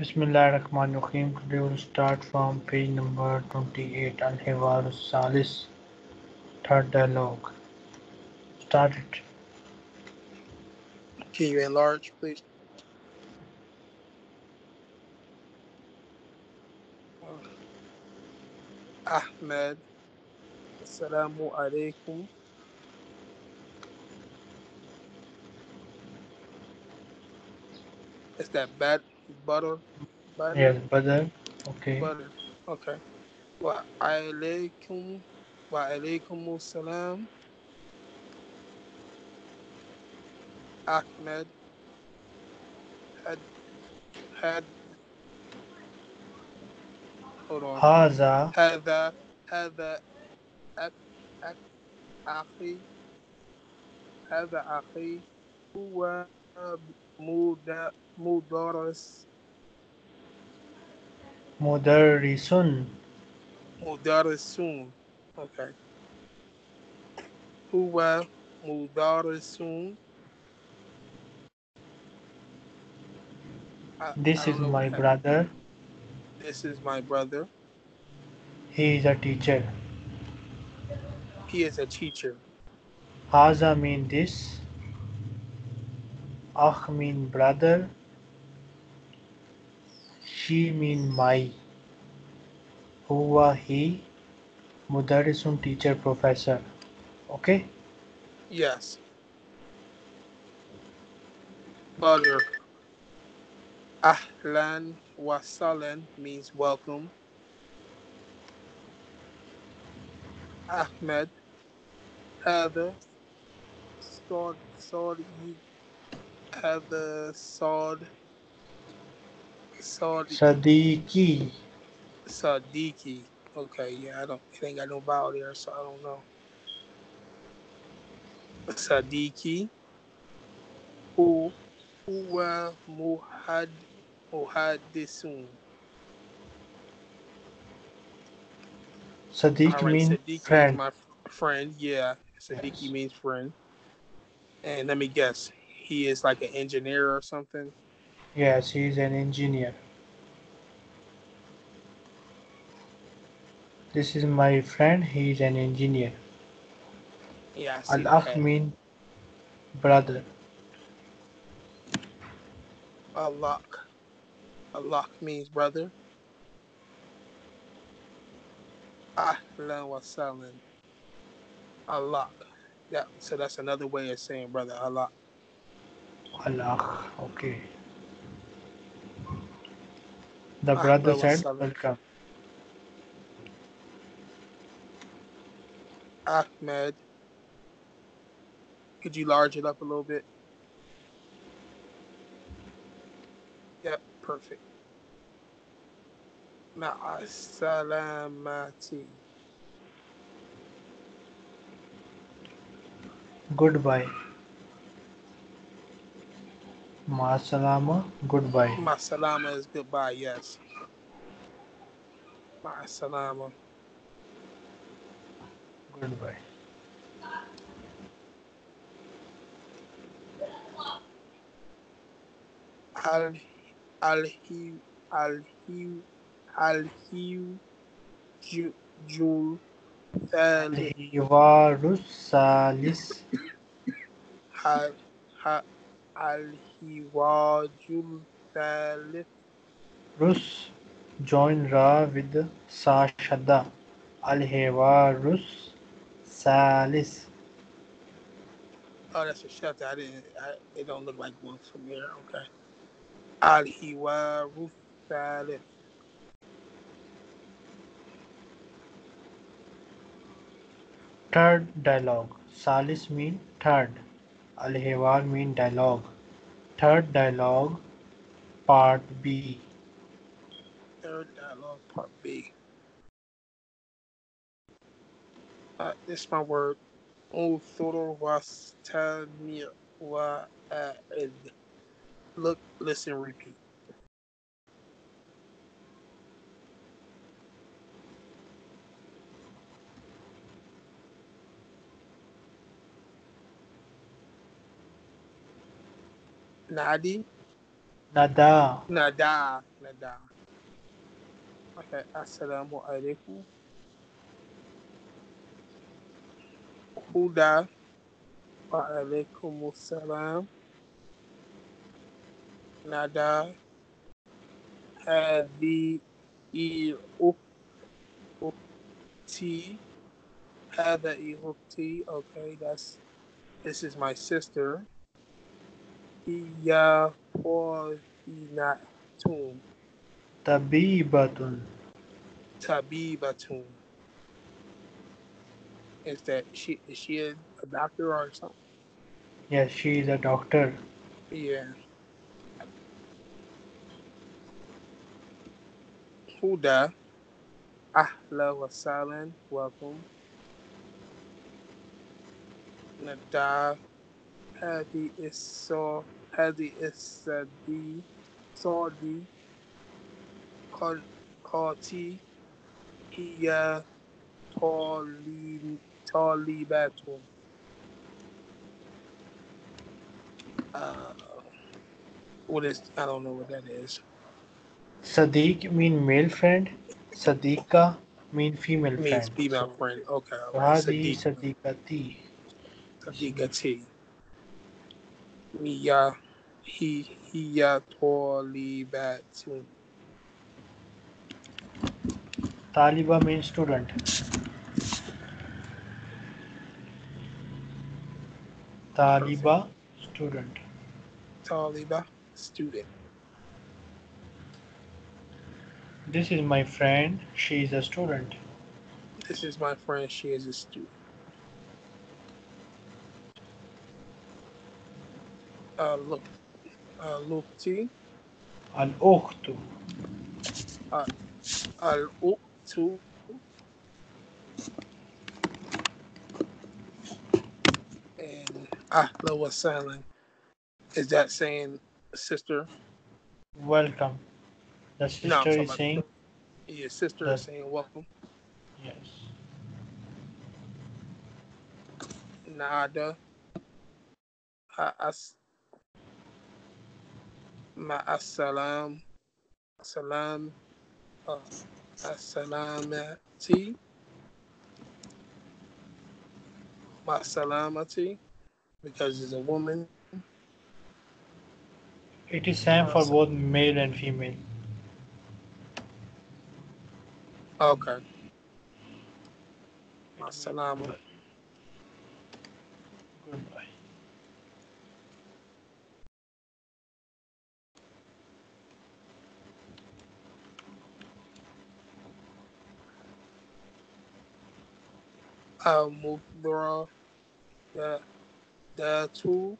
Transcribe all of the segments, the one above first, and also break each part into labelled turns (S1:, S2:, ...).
S1: Bismillahirrahmanirrahim. Today we'll start from page number 28 Al Hiwar Salis, third dialogue. Start it.
S2: Can you enlarge, please? Ahmed, Assalamu alaikum. Is that bad butter, butter.
S1: Yes, butter. Okay.
S2: Butter. Okay. Wa alaikum wa alaikum salam. Ahmed had had hold on.
S1: Haza.
S2: Haza. Haza. Ak, ak, akhi. Haza akhi. Huwa muda مدرس
S1: mudarrisun.
S2: مدرس okay هو مدرس I-
S1: This
S2: I
S1: is
S2: don't know
S1: my
S2: what that-
S1: brother.
S2: This is my brother.
S1: He is a teacher.
S2: He is a teacher.
S1: Haza mean this. Akh mean brother. she mean my? Whoa he? Mudarrisun teacher professor. Okay?
S2: Yes. father Ahlan wasalan means welcome. Ahmed. Heather. Sword. Sword. Heather. Sword.
S1: Sadiqi.
S2: Sadiki. Sadiki. Okay, yeah, I don't. It ain't got no vowel there, so I don't know. Sadiki. Who, huwa muhad, muhaddisun.
S1: Sadiq
S2: right, means Sadiq
S1: friend.
S2: my friend, yeah. Sadiki
S1: yes.
S2: means friend. And let me guess, he is like an engineer or something.
S1: Yes, he is an engineer. This is my friend. He is an engineer.
S2: Yes.
S1: Al Akh
S2: that.
S1: mean brother.
S2: Allah. Allah means brother. Ahlan wa sahlan. Allah. Yeah, so that's another way of saying brother. Allah.
S1: Al Akh. Okay. The ah, brother
S2: Ahlan wa
S1: said. Welcome.
S2: Ahmed. Could you large it up a little bit? Yep, perfect. Ma'asalamati.
S1: Goodbye. Ma'asalama. Goodbye.
S2: Masalama is goodbye, yes. Ma'asalama.
S1: Goodbye.
S2: Al Alhi Alhi Alhi Ju- Jul Thali
S1: Al-Hiwarus Salis.
S2: Ha Ha Alhiwajul Thalith
S1: Rus. Join Ra with Sa Shadda. Al-Hiwarus Salis.
S2: Oh, that's a shelter. I didn't. I, it don't look like one from here. Okay. Alhiwarus Salis.
S1: Third dialogue. Salis mean third. Al-Hiwar mean dialogue. Third dialogue, part B.
S2: Third dialogue, part B. Uh, this is my word. Uthur wastami wa'id. Look, listen, repeat. Nadi?
S1: Nada.
S2: Nada. Nada. Okay, assalamu alaikum. Huda wa alaikum assalam. Nada. Hadi T. Had that Eagle Okay, that's this is my sister. Tabiyafozinatun.
S1: Tabibatun.
S2: Tabibatun. Is that she? Is she a, a doctor or something?
S1: Yes, she is a doctor.
S2: Yeah. Huda, ahla wa welcome. wakum. Nada, hadi is so هذه الصدي صادي قل قاتي هي طالب طالبات uh, what is I don't know what that is.
S1: Sadiq mean male friend. Sadiqa mean female
S2: means
S1: friend.
S2: female
S1: So,
S2: friend. Okay, all right.
S1: هذه
S2: Sadiq,
S1: صديقتي.
S2: Sadiqati. Miya, he, uh, hiya, uh, tolibatu.
S1: Taliba means student. Taliba student.
S2: Taliba, student.
S1: This is my friend. She is a student.
S2: This is my friend. She is a student. Uh, look, uh, look, T.
S1: الأخت
S2: Al uktu. And ahla wa sahlan. Is that saying sister?
S1: welcome. The sister
S2: No, I'm talking
S1: is
S2: about-
S1: saying
S2: Your sister
S1: The-
S2: is saying welcome.
S1: yes.
S2: Nada. Ha- as. Ma assalam. Salam. Uh, assalamati. Ma salamati. Because it's a woman.
S1: It is same for both male and female.
S2: Okay. Ma salama.
S1: Goodbye.
S2: Al mudra. The, the two.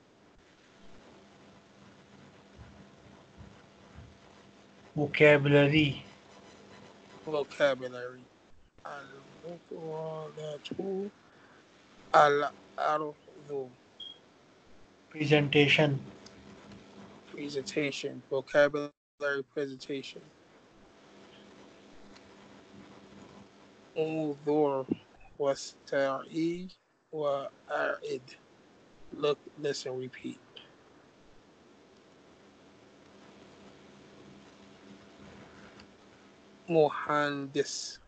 S1: Vocabulary.
S2: vocabulary. Al-Muqaddatu Al-Ardu
S1: Presentation.
S2: presentation, vocabulary presentation. Unzur wasta'i wa a'id. Look, listen, repeat. Muhandis,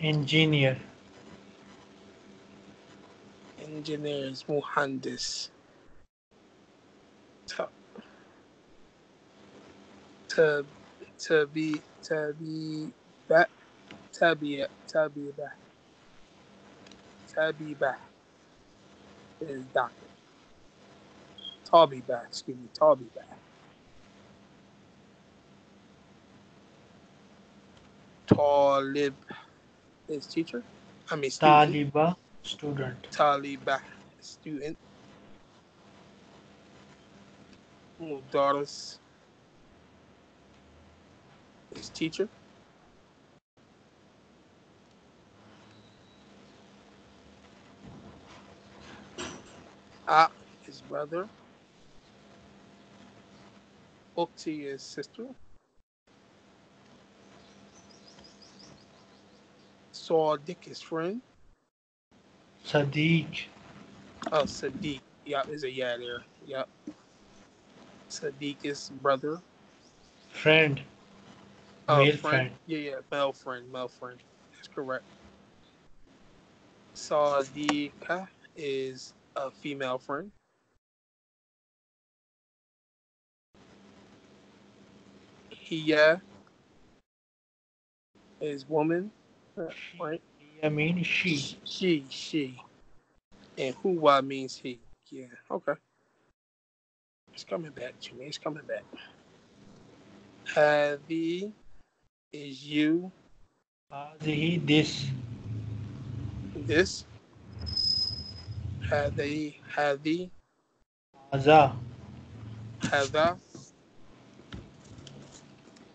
S1: Engineer.
S2: engineers, muhandis. Ta- to to be to be that tabi'a tabi'a tabi'a is doctor. Tabi'a, excuse me, tabi'a. Talib is teacher. I mean student.
S1: Taliba student.
S2: Taliba student. Mudaris is teacher. Ah his brother. Ukti his sister. Sadiq is friend.
S1: Sadiq.
S2: Oh, Sadiq. Yeah, is a yeah there. Yep. Sadiq is brother.
S1: Friend.
S2: Oh,
S1: Male
S2: friend.
S1: friend.
S2: Yeah, yeah, male friend, male friend. That's correct. Sadiqa is a female friend? yeah is woman, right?
S1: I mean she.
S2: She, she. And Huwa means he. Yeah, okay. It's coming back to me. It's coming back. Hadi is you.
S1: Hadi, this.
S2: This? Hadi, Hadi,
S1: هذا
S2: Hada,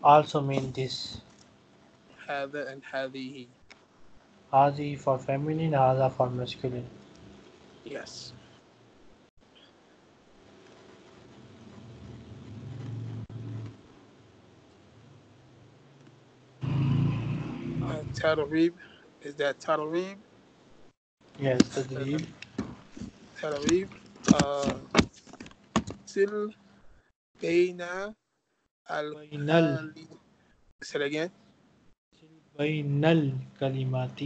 S1: also mean this.
S2: Hada, and Hadihi.
S1: هذه for feminine, هذا for masculine.
S2: Yes. Uh, Tatarib, is that Tatarib?
S1: Yes, تدريب.
S2: الترغيب سل آه،
S1: بين ال. بين الكلمات.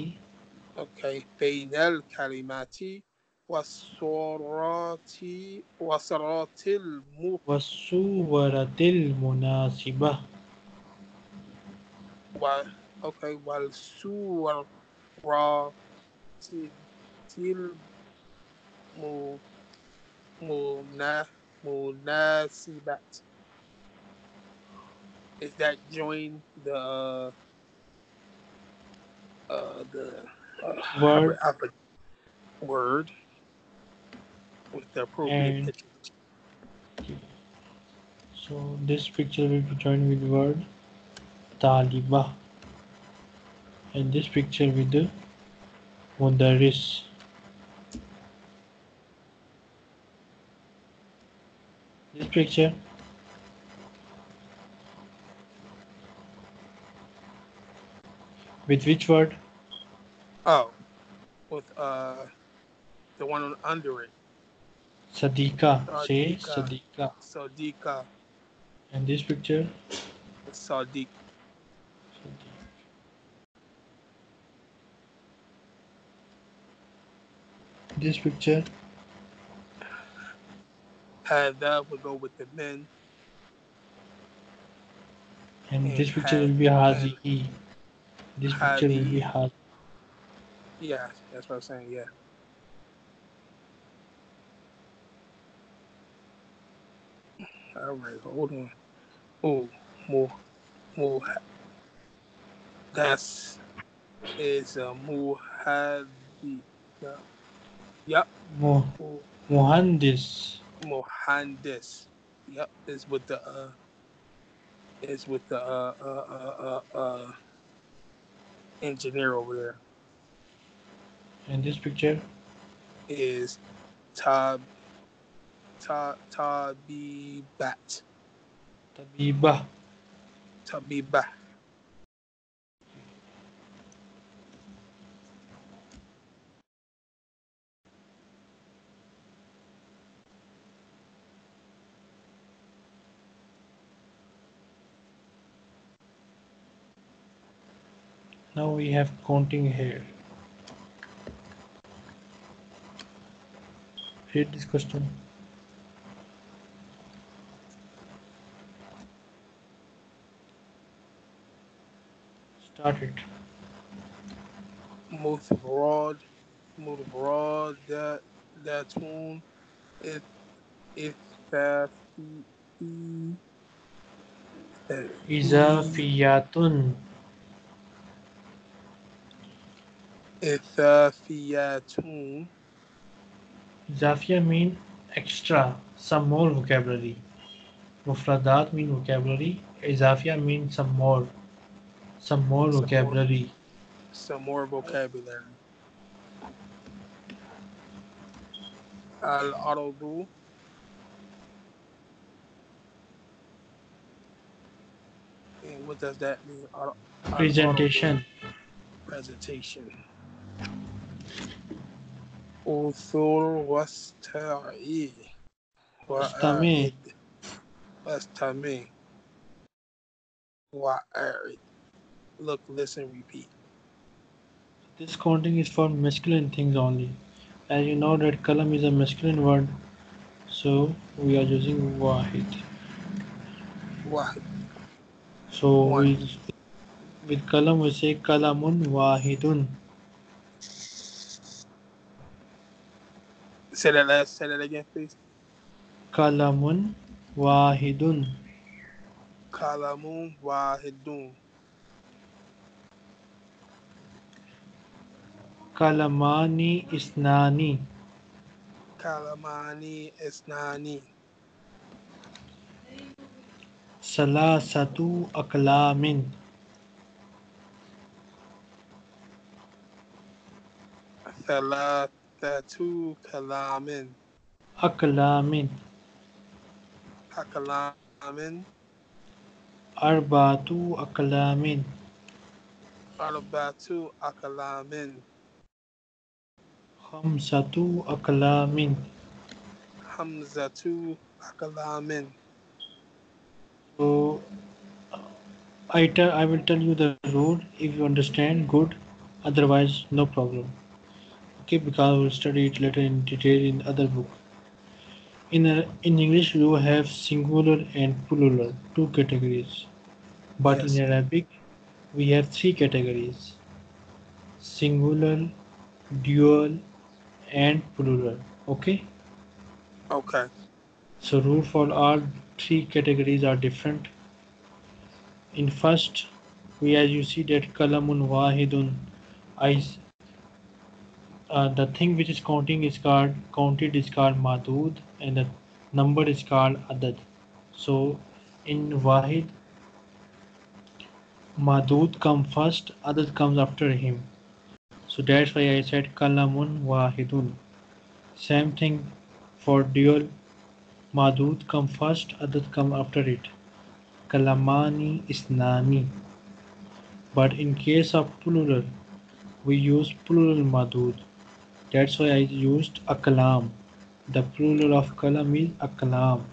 S2: أوكي بين الكلمات والصورات وصرات الم
S1: والصورة المناسبة.
S2: و... أوكي والصورات Munasibat. Is that join the uh, the uh,
S1: word.
S2: I, I, word with the appropriate picture?
S1: So this picture will be joined with word Taliba and this picture with the Mudaris. Picture with which word?
S2: Oh, with uh the one on- under it,
S1: Sadiqa. Say.
S2: Sadiqa.
S1: Sadiqa, And this picture?
S2: Sadiq.
S1: This picture
S2: Had that would go with the men.
S1: and
S2: And
S1: this picture will be Hazihi. This picture will be
S2: Hadi. Yeah, that's what I'm saying. Yeah. All right, hold on. Oh, more, more. That's is a muhadi. Yep.
S1: Mu-
S2: Mu- Mohandis. Yep, is with the uh is with the uh uh uh uh, uh engineer over there.
S1: And this picture
S2: Is Tab Ta Tabibat.
S1: Tabiba.
S2: Tabiba.
S1: Now we have counting here. Read this question. Start it.
S2: Muthrod Muthrod that Datun if if that
S1: Izafiyatun.
S2: Ithafiyatun
S1: Izafiya mean extra, some more vocabulary. Mufradat mean vocabulary. Izafiya mean some more, some more
S2: Some more.
S1: vocabulary.
S2: some more vocabulary. Al Aradu And what does that mean?
S1: Presentation.
S2: Presentation. أثور واستعي
S1: استمع.
S2: واستمع وأعد Look, listen, repeat.
S1: This counting is for masculine things only. As you know that kalam is a masculine word, so we are using wahid.
S2: واحد
S1: So
S2: One.
S1: we, with kalam we say kalamun wahidun.
S2: Say that last. Say that again, please.
S1: Kalamun wahidun.
S2: Kalamun wahidun.
S1: Kalamani isnani.
S2: Kalamani isnani.
S1: Salasatu aklamin.
S2: Thalathatu kalamin.
S1: Aklamin.
S2: Akalamin.
S1: Arbatu aklamin.
S2: Arbatu akalamin.
S1: Khamsatu aklamin.
S2: Hamzatu akalamin.
S1: So I tell I will tell you the rule. If you understand, good. Otherwise, no problem. Okay, because we'll study it later in detail in other book. In a, in English, you have singular and plural, two categories. But
S2: Yes.
S1: in Arabic, we have three categories: singular, dual, and plural. Okay.
S2: Okay.
S1: So rule for all three categories are different. In first, we as you see that kalamun wahidun, I uh, the thing which is counting is called counted is called madud and the number is called adad. So in wahid, madud comes first, adad comes after him. So that's why I said kalamun wahidun. Same thing for dual. Madud come first, Adad come after it. Kalamani isnani. But in case of plural, we use plural madud That's why I used akalam. The plural of kalam is akalam.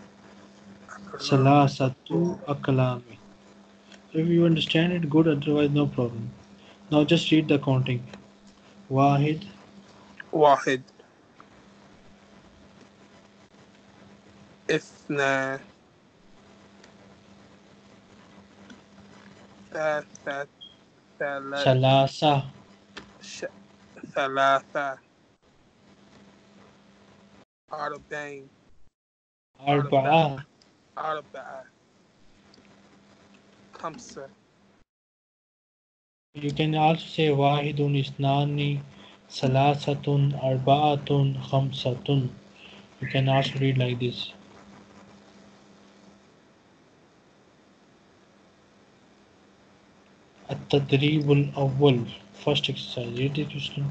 S1: Salasatu akalami. If you understand it, good. Otherwise, no problem. Now just read the counting. Wahid,
S2: واحد اثنان ثلاثة ثلاثة
S1: salasa,
S2: ش- ثلاثة أربعين
S1: arba'a,
S2: أربعة خمسة
S1: You can also say wahidun isnani, salasatun, arba'atun, khamsatun. You can also read like this. التدريب الأول First exercise. Read it, Muslim.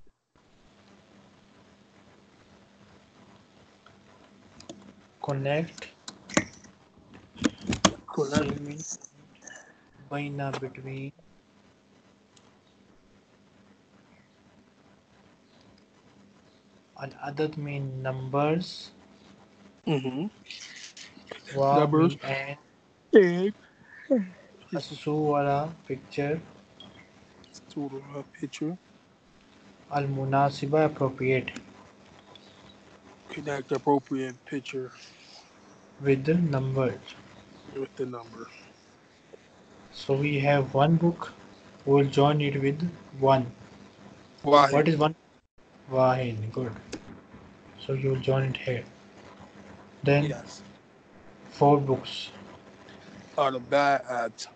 S1: connect connect between and adat mean numbers.
S2: Mm-hmm. numbers. and
S1: yeah. wala picture.
S2: Surah picture.
S1: Al munasiba appropriate
S2: connect appropriate picture
S1: with the number.
S2: With the number.
S1: So we have one book. We will join it with one. What is one? Wahid. Good. So you will join it here. Then
S2: yes.
S1: four books. Arba'at.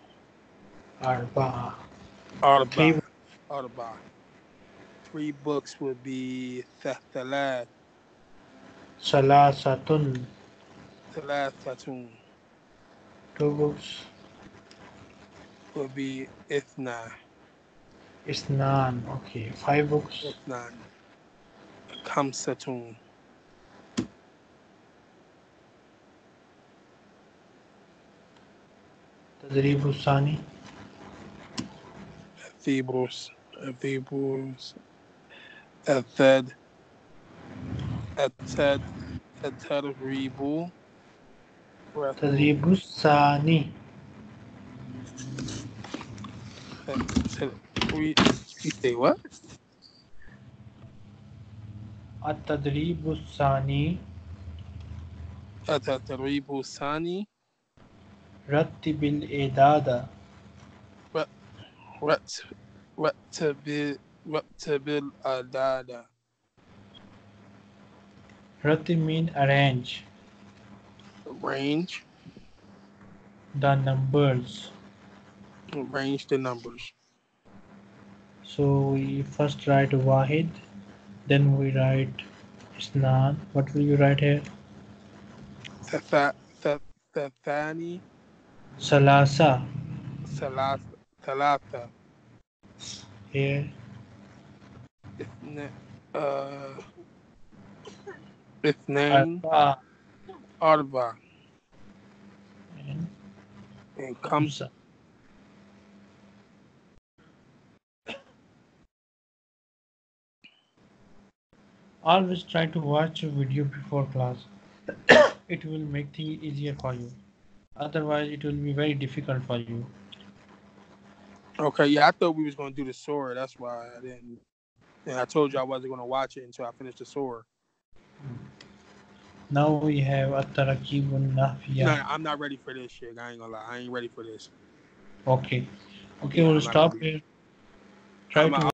S2: Arba'a.
S1: Arba'a.
S2: Arba'a. Three books would be Thalathalat.
S1: Salasatun.
S2: Thalathatun.
S1: Two books.
S2: Would be Ithna,
S1: Isnan. Okay. Five books.
S2: Ithnan. Kamsatun.
S1: تدريب الثاني
S2: Thebus, Thebus, Athad, التدريب.
S1: التدريب الثاني.
S2: أيوة.
S1: التدريب الثاني.
S2: التدريب الثاني.
S1: رتب الإعداد.
S2: رتب رتب الإعداد.
S1: What do arrange?
S2: Arrange
S1: the numbers.
S2: Arrange the numbers.
S1: So we first write Wahid, then we write Isnan. What will you write here?
S2: Thani.
S1: Salasa.
S2: Salasa. Thalatha.
S1: Here.
S2: Uh, اثنين
S1: arba
S2: أربعة
S1: and
S2: and comes
S1: khamsa always try to watch a video before class it will make things easier for you otherwise it will be very difficult for you
S2: Okay, yeah, I thought we was gonna do the Sora. That's why I didn't. And I told you I wasn't gonna watch it until I finished the Sora.
S1: now we have al-nahfiya
S2: No, I'm not ready for this shit. I ain't gonna lie. I ain't ready for this.
S1: okay okay
S2: Yeah,
S1: we'll stop here try
S2: I'm
S1: to